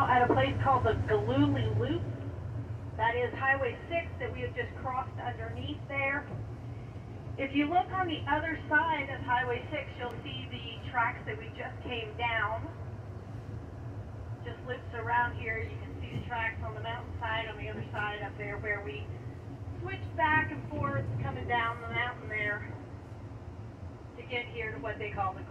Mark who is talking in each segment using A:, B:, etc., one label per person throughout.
A: Oh, at a place called the Gilluly Loop. That is Highway 6 that we have just crossed underneath there. If you look on the other side of Highway 6, you'll see the tracks that we just came down. Just loops around here. You can see the tracks on the mountainside on the other side up there where we switched back and forth coming down the mountain there to get here to what they call the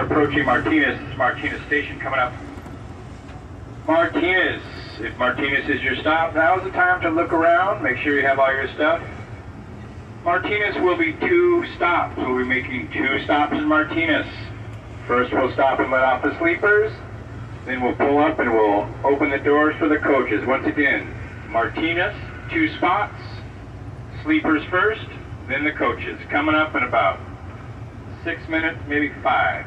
B: approaching Martinez, Martinez Station coming up. Martinez, if Martinez is your stop, now is the time to look around, make sure you have all your stuff. Martinez will be two stops. We'll be making two stops in Martinez. First we'll stop and let off the sleepers, then we'll pull up and we'll open the doors for the coaches. Once again, Martinez, two spots, sleepers first, then the coaches. Coming up in about six minutes, maybe five.